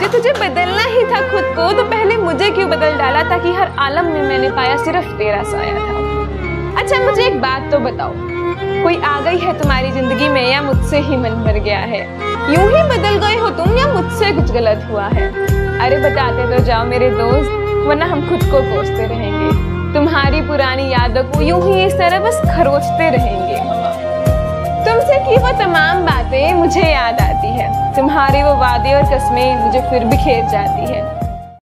कि तुझे बदलना ही था खुद को। तो पहले मुझे क्यों बदल डाला ताकि हर आलम में मैंने पाया सिर्फ़ तेरा साया था? अच्छा मुझे एक बात तो बताओ। कोई आ गई है तुम्हारी ज़िंदगी में या मुझसे ही मन भर गया है? यूँ ही बदल गए हो तुम या मुझसे कुछ गलत हुआ है? अरे, बताते तो जाओ मेरे दोस्त, वरना हम खुद को कोसते रहेंगे। तुम्हारी पुरानी यादों को यूँ ही इस तरह बस खरोचते रहेंगे। तुमसे की वो तमाम बातें मुझे याद आती है। तुम्हारी वो वादे और कस्में मुझे फिर बिखेर जाती है।